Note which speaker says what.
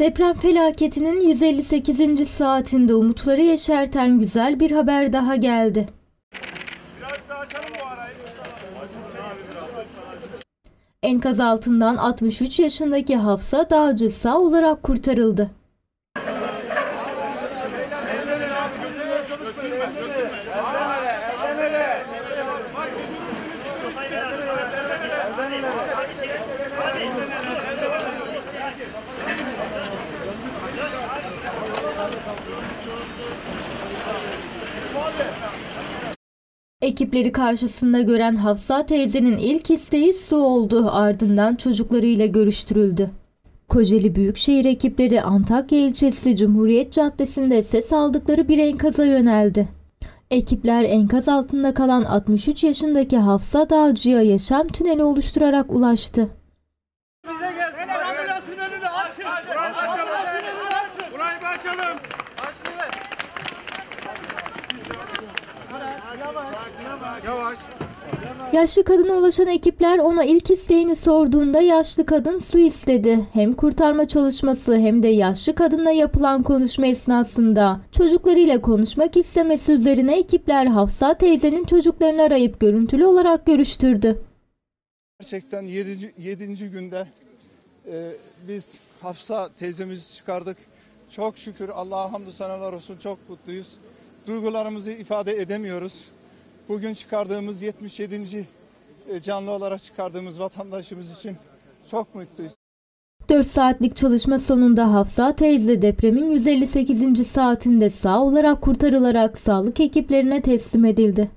Speaker 1: Deprem felaketinin 158. saatinde umutları yeşerten güzel bir haber daha geldi. Enkaz altından 63 yaşındaki Hafsa Dağcı sağ olarak kurtarıldı. Ekipleri karşısında gören Hafsa teyzenin ilk isteği su oldu ardından çocuklarıyla görüştürüldü. Kocaeli Büyükşehir ekipleri Antakya ilçesi Cumhuriyet Caddesi'nde ses aldıkları bir enkaza yöneldi. Ekipler enkaz altında kalan 63 yaşındaki Hafsa Dağcı'ya yaşam tüneli oluşturarak ulaştı.
Speaker 2: Bize gel. Hemen ambulansın önünü açın.
Speaker 3: Burayı açalım.
Speaker 2: Ambulansın önünü açın.
Speaker 3: Burayı bir açalım.
Speaker 1: Yaşlı kadına ulaşan ekipler ona ilk isteğini sorduğunda yaşlı kadın su istedi. Hem kurtarma çalışması hem de yaşlı kadınla yapılan konuşma esnasında çocuklarıyla konuşmak istemesi üzerine ekipler Hafsa teyzenin çocuklarını arayıp görüntülü olarak görüştürdü.
Speaker 4: Gerçekten 7. 7. günde e, biz Hafsa teyzemizi çıkardık. Çok şükür Allah'a hamdü senalar olsun çok mutluyuz. Duygularımızı ifade edemiyoruz. Bugün çıkardığımız 77. e, canlı olarak çıkardığımız vatandaşımız için çok mutluyuz.
Speaker 1: 4 saatlik çalışma sonunda Hafsa teyze depremin 158. saatinde sağ olarak kurtarılarak sağlık ekiplerine teslim edildi.